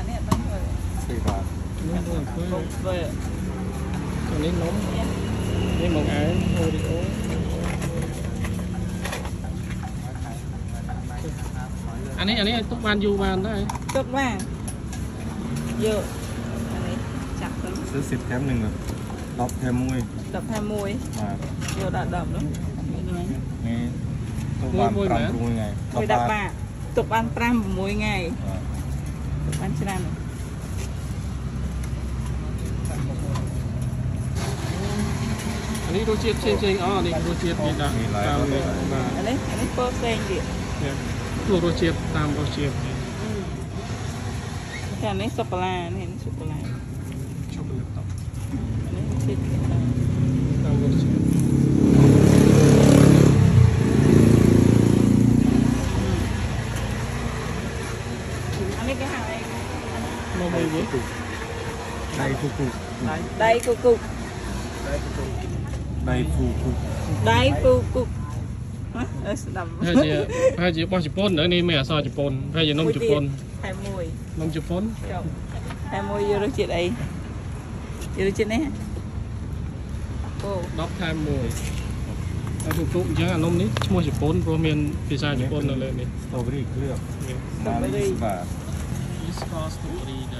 ทเนี่ยต้องเลยสี่บาทนี่นมคือด้วยอันนี้นมนี่หมกไอ้โอริโออันนี้อันนี้ทุกวันอยู่วันได้ทุกวันเยอะอันนี้จับซื้อซื้อสิบแถมหนึ่งแบบดอกแถมมวยดอกแถมมวยเยอะดัดดอกเนาะนี่ทุกวันปรับปรุงยังไงทุกวันปรับทุกวันปรับมวยไง បានច្រើននេះរសជាតិផ្សេងផ្សេងអនេះរសជាតិនេះដែរតាមនេះបាទនេះនេះពណ៌ផ្សេងទៀតព្រោះរសជាតិតាមរសជាតិចានេះសូកូឡានេះសូកូឡាឈប់លឹកតនេះជាតិតាមរសជាតិ គូដៃគូគូដៃគូគូដៃគូគូដៃគូគូស្ដាប់ហើយជាហើយជារបស់ជប៉ុននៅនេះមានអក្សរជប៉ុនហើយជានំជប៉ុនតែមួយនំជប៉ុនតែមួយយករសជាតិអីយករសជាតិនេះអូ10តែមួយហើយគូគូអញ្ចឹងអានំនេះឈ្មោះជប៉ុនព្រោះមានភាសាជប៉ុននៅលើនេះ strawberry គ្រឿង strawberry បាទ is cost to read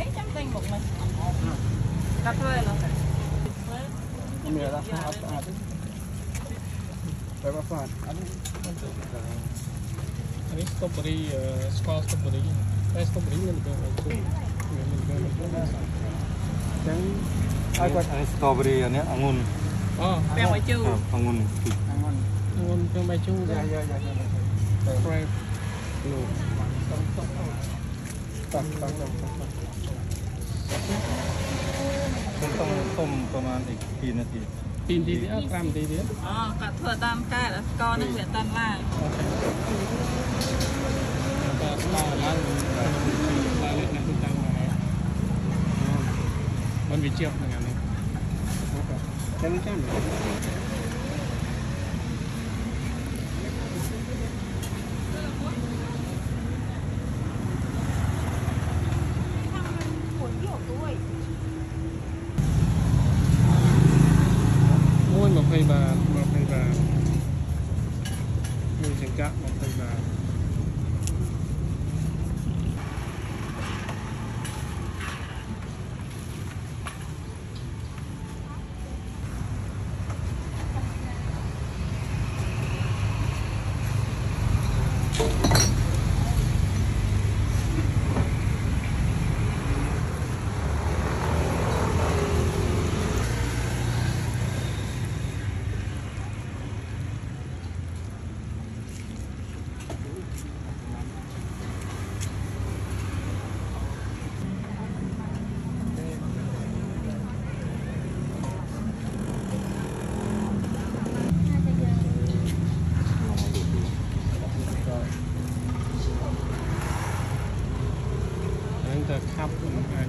អីចាំតែងមកមិនកាត់ធ្វើឡើយមានរ៉ាអត់ស្អាតទៅបបបានអត់នេះស្ទូបេរីស្កលស្ទូបេរីតែស្ទូបេរីមានទៅអីទៅមានទៅអញ្ចឹងឲ្យគាត់ស្ទូបេរីអានេះអងុនអូពេកមកជូអងុនអងុនអងុនពេកមកជូយ៉ាយ៉ាយ៉ា Brave. No. តោះតោះតោះខ្ញុំຕ້ອງសុំប្រហែលอีก2នាទី2នាទីទៀត5នាទីទៀតអូគាត់ធ្វើតាមកាតស្ករនឹងវាតាន់ឡើងបាទស្ករឡើងឡើងលេខណាស់តាមមកមិនវាជាប់ហ្នឹងអានេះខ្ញុំចាំ មួយចង្កាក់20បាតហ្នឹងទៅខាប់មិនអាច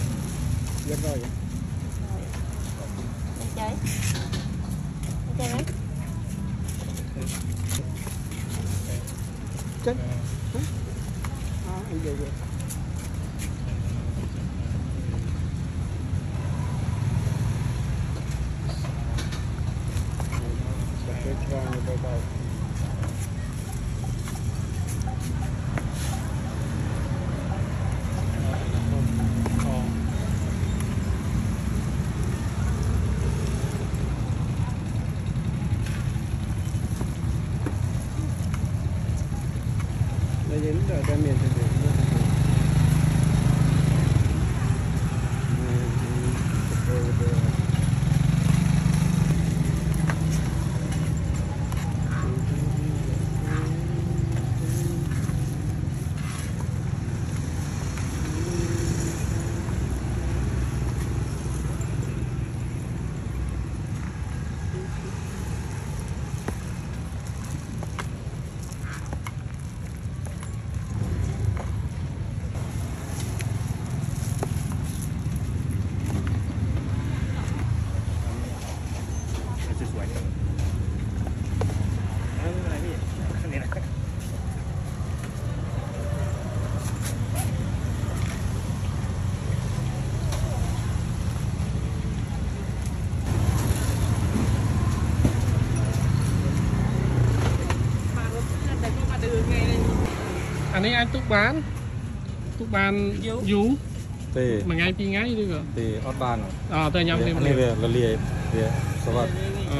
Dân rồi vậy? Chơi Chơi mấy? Chơi Hả? Hả? Anh về vậy? Saya rindah. Đây miền thì để anh ấy anh túc bán túc bán Dú. dú ទេ một ngày pi ngay đi cơ ទេអត់បាន à tôi nhắm វា thêm នេះវារលាយវាសវត្ត ờ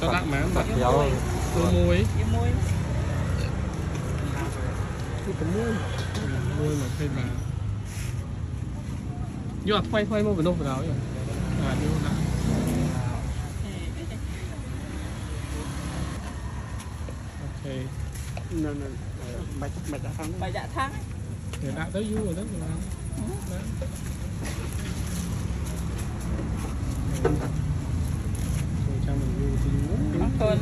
cho lạ mán បា bạn ត់យោ tôi muối ជាមួយ tôi có muối muối mà thêm mà vô quay quay mua bên đâu vào đó rồi à đi lại ok បាច់បាច់ដាក់ខាងបាយដាក់ thì nó mạch mạch đã thắng mạch đã thắng thì đã tới du rồi đó là cho mình du thì nó hơn